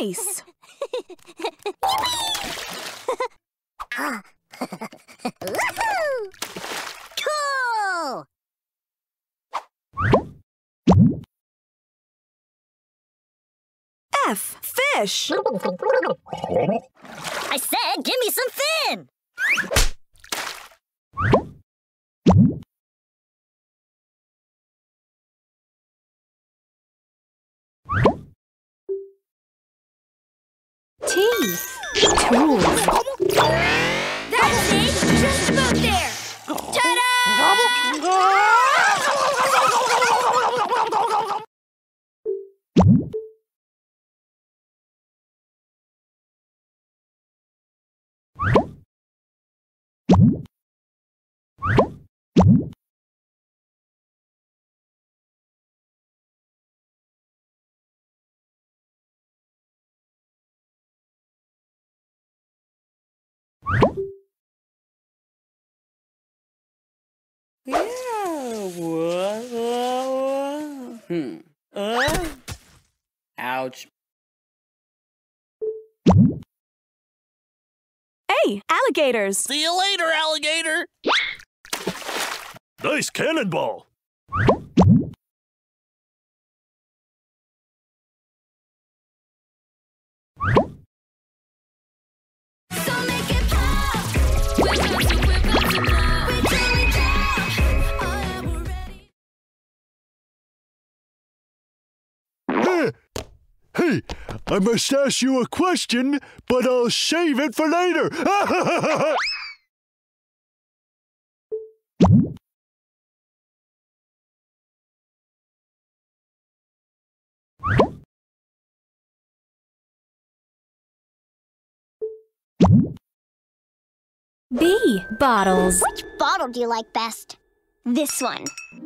Ice. cool! F. Fish. I said, give me some fin! T. Tools. Hmm. Uh. Ouch. Hey, Alligators. See you later, alligator. Nice cannonball. Hey, I must ask you a question, but I'll save it for later. B. Bottles. Which bottle do you like best? This one.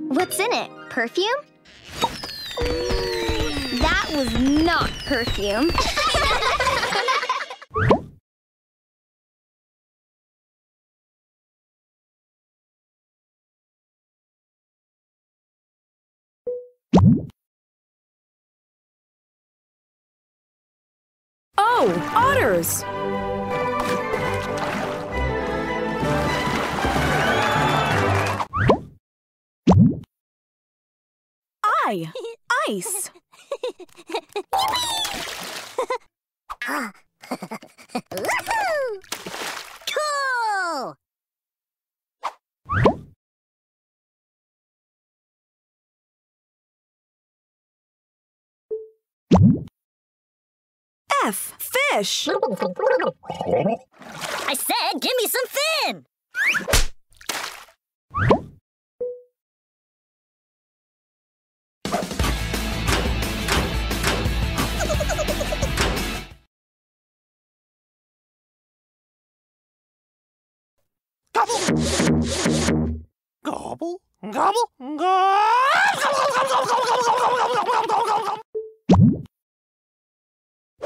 What's in it? Perfume? That was not perfume. Oh, Otters. I. Ice. Cool! F. Fish. I said, give me some fin! Gobble, gobble, gobble.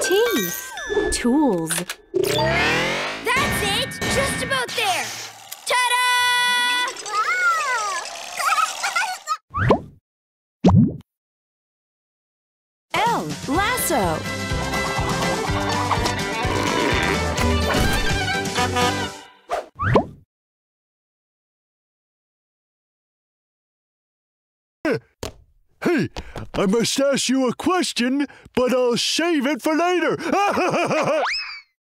T. Tools. That's it! Just about there! Ta-da! L. Lasso. Hey, I must ask you a question, but I'll save it for later.